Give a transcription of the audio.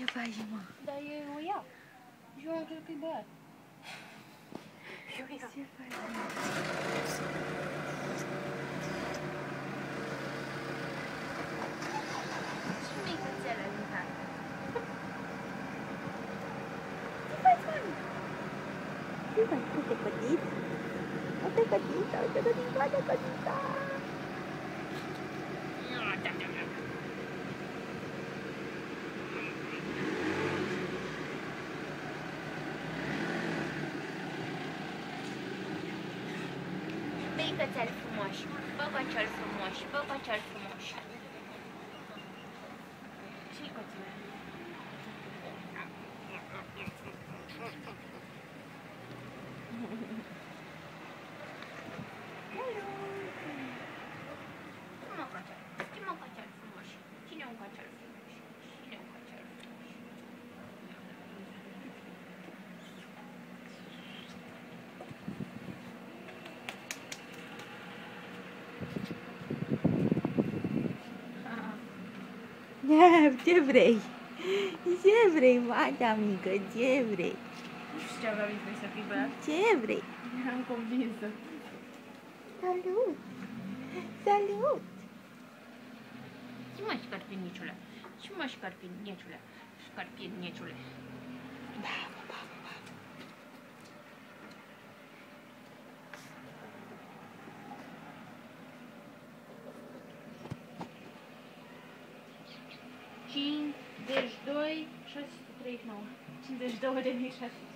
Ce faci, mă? Dar eu o iau. Eu am cred că-i băiat. Ce faci, mă? Și micuțele din tata. Ce faci, mami? Ce faci? Uite cătit. Uite cătita, uite cătita, Cățel frumos, bă băciol frumos, bă băciol frumos. Și continuăm. Ce vrei? Ce vrei, fata mică? Ce vrei? Nu știu ce aveam vrei să fii băiat. Ce vrei? Eram convinsă. Salut! Salut! Ce mă șcarpiniciule? Ce mă șcarpiniciule? Șcarpiniciule. Bravo, coś, której no, şimdi doğru demeye çalıştım.